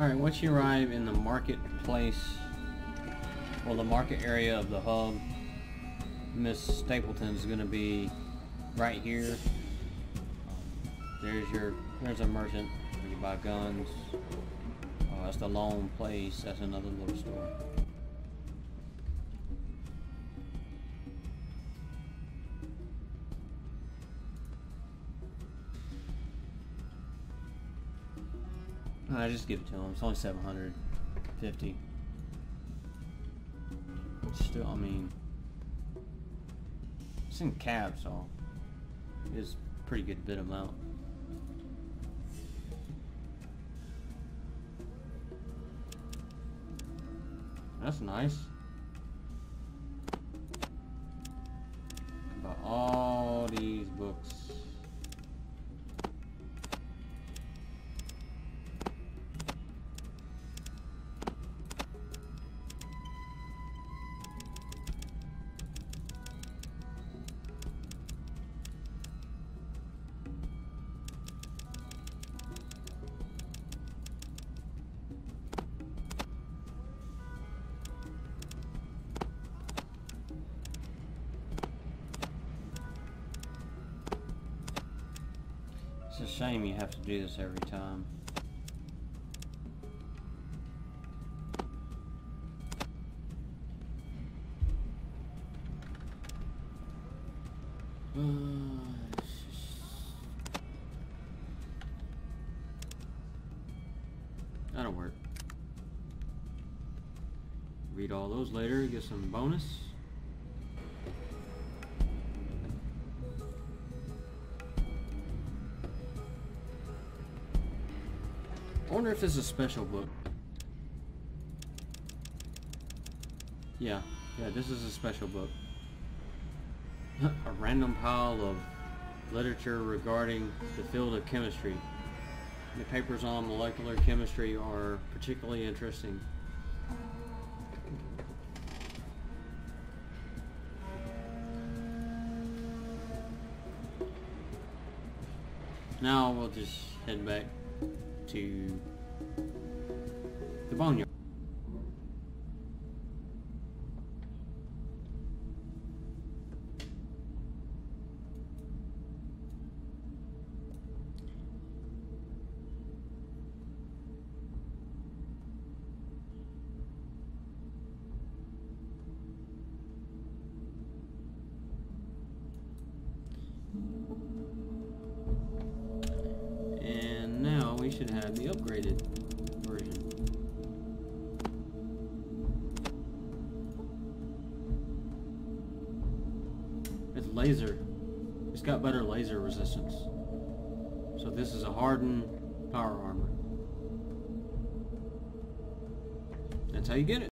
Alright, once you arrive in the marketplace, well the market area of the hub, Miss Stapleton is going to be right here. There's your, there's a merchant where you buy guns. Uh, that's the lone place, that's another little store. I just give it to him. It's only 750. Still, I mean, it's in caps, so it's a pretty good bit amount. That's nice. It's a shame you have to do this every time. That'll work. Read all those later, get some bonus. I wonder if this is a special book. Yeah, yeah, this is a special book. a random pile of literature regarding the field of chemistry. The papers on molecular chemistry are particularly interesting. Now we'll just head back to the boneyard. We should have the upgraded version. It's laser. It's got better laser resistance. So this is a hardened power armor. That's how you get it.